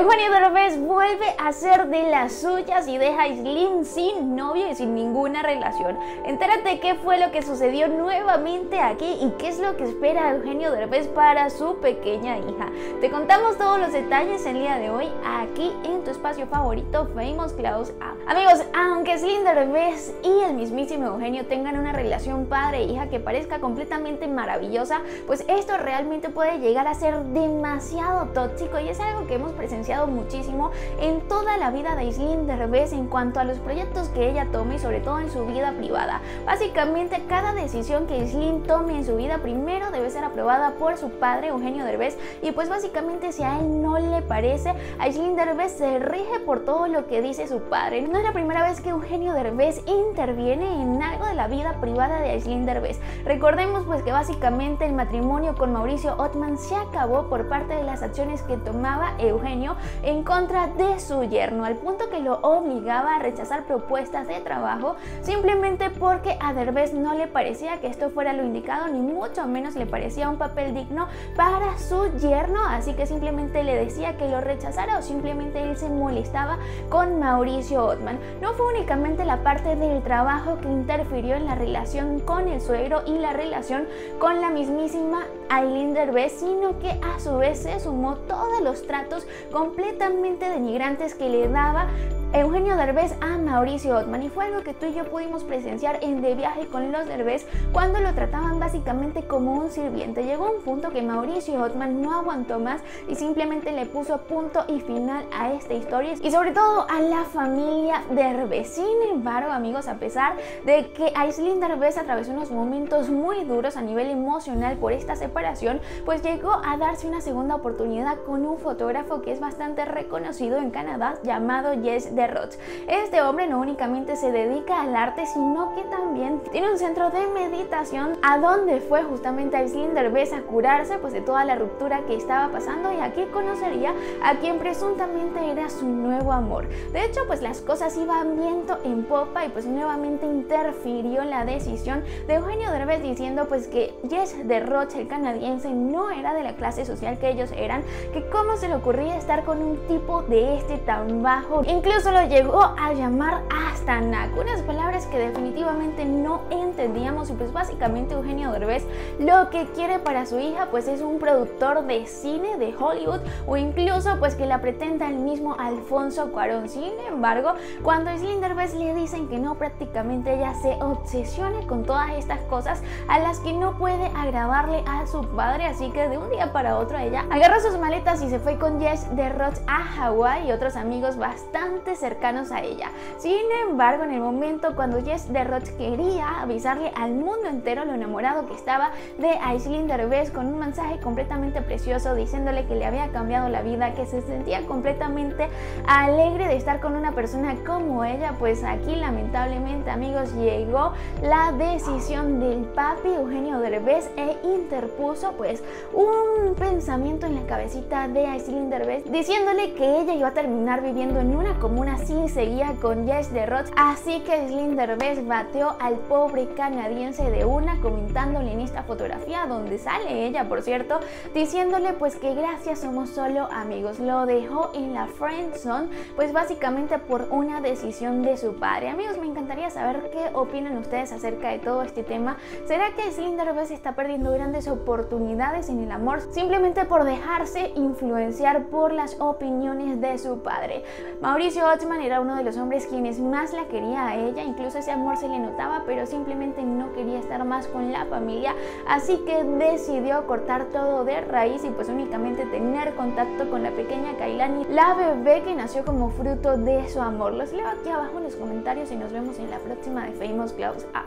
Eugenio Derbez vuelve a ser de las suyas y deja a Islin sin novio y sin ninguna relación. Entérate qué fue lo que sucedió nuevamente aquí y qué es lo que espera Eugenio Derbez para su pequeña hija. Te contamos todos los detalles el día de hoy aquí en tu espacio favorito Famous Clouds Amigos, aunque Islin Derbez y el mismísimo Eugenio tengan una relación padre-hija que parezca completamente maravillosa, pues esto realmente puede llegar a ser demasiado tóxico y es algo que hemos presentado muchísimo en toda la vida de Aislinn Derbez en cuanto a los proyectos que ella tome y sobre todo en su vida privada. Básicamente cada decisión que Aislinn tome en su vida primero debe ser aprobada por su padre Eugenio Derbez y pues básicamente si a él no le parece, Aislinn Derbez se rige por todo lo que dice su padre. No es la primera vez que Eugenio Derbez interviene en algo de la vida privada de Aislinn Derbez. Recordemos pues que básicamente el matrimonio con Mauricio Ottman se acabó por parte de las acciones que tomaba Eugenio en contra de su yerno, al punto que lo obligaba a rechazar propuestas de trabajo simplemente porque a Derbez no le parecía que esto fuera lo indicado, ni mucho menos le parecía un papel digno para su yerno, así que simplemente le decía que lo rechazara o simplemente él se molestaba con Mauricio Ottman. No fue únicamente la parte del trabajo que interfirió en la relación con el suegro y la relación con la mismísima Aileen Derbez, sino que a su vez se sumó todos los tratos completamente denigrantes que le daba Eugenio Derbez a Mauricio Ottman y fue algo que tú y yo pudimos presenciar en De Viaje con los Derbez cuando lo trataban básicamente como un sirviente. Llegó un punto que Mauricio Ottman no aguantó más y simplemente le puso punto y final a esta historia y sobre todo a la familia Derbez. Sin embargo, amigos, a pesar de que Aislinn Derbez atravesó unos momentos muy duros a nivel emocional por esta separación, pues llegó a darse una segunda oportunidad con un fotógrafo que es bastante reconocido en Canadá llamado Jess este hombre no únicamente se dedica al arte, sino que también tiene un centro de meditación a donde fue justamente Aislinn Derbez a curarse pues de toda la ruptura que estaba pasando y aquí conocería a quien presuntamente era su nuevo amor. De hecho, pues las cosas iban viento en popa y pues nuevamente interfirió la decisión de Eugenio Derbez diciendo pues que Jess de el canadiense, no era de la clase social que ellos eran, que cómo se le ocurría estar con un tipo de este tan bajo. Incluso lo llegó a llamar hasta Nak, unas palabras que definitivamente no entendíamos y pues básicamente Eugenio Derbez lo que quiere para su hija pues es un productor de cine de Hollywood o incluso pues que la pretenda el mismo Alfonso Cuarón. Sin embargo, cuando Islin Derbez le dicen que no, prácticamente ella se obsesione con todas estas cosas a las que no puede agradarle a su padre, así que de un día para otro ella agarró sus maletas y se fue con Jess de Roth a Hawái y otros amigos bastante cercanos a ella. Sin embargo, en el momento cuando Jess de Roth quería avisarle al mundo entero lo enamorado que estaba de Aislinn Derbez con un mensaje completamente precioso diciéndole que le había cambiado la vida, que se sentía completamente alegre de estar con una persona como ella, pues aquí lamentablemente amigos llegó la decisión del papi Eugenio Derbez e interpuso pues un pensamiento en la cabecita de Aislinn Derbez diciéndole que ella iba a terminar viviendo en una comuna así seguía con Jess de así que Slim Derbez bateó al pobre canadiense de una comentándole en esta fotografía donde sale ella, por cierto, diciéndole pues que gracias somos solo amigos. Lo dejó en la friend zone, pues básicamente por una decisión de su padre. Amigos, me encantaría saber qué opinan ustedes acerca de todo este tema. ¿Será que Slim Derbez está perdiendo grandes oportunidades en el amor simplemente por dejarse influenciar por las opiniones de su padre? Mauricio era uno de los hombres quienes más la quería a ella, incluso ese amor se le notaba, pero simplemente no quería estar más con la familia, así que decidió cortar todo de raíz y pues únicamente tener contacto con la pequeña Kailani, la bebé que nació como fruto de su amor. Los leo aquí abajo en los comentarios y nos vemos en la próxima de Famous Clouds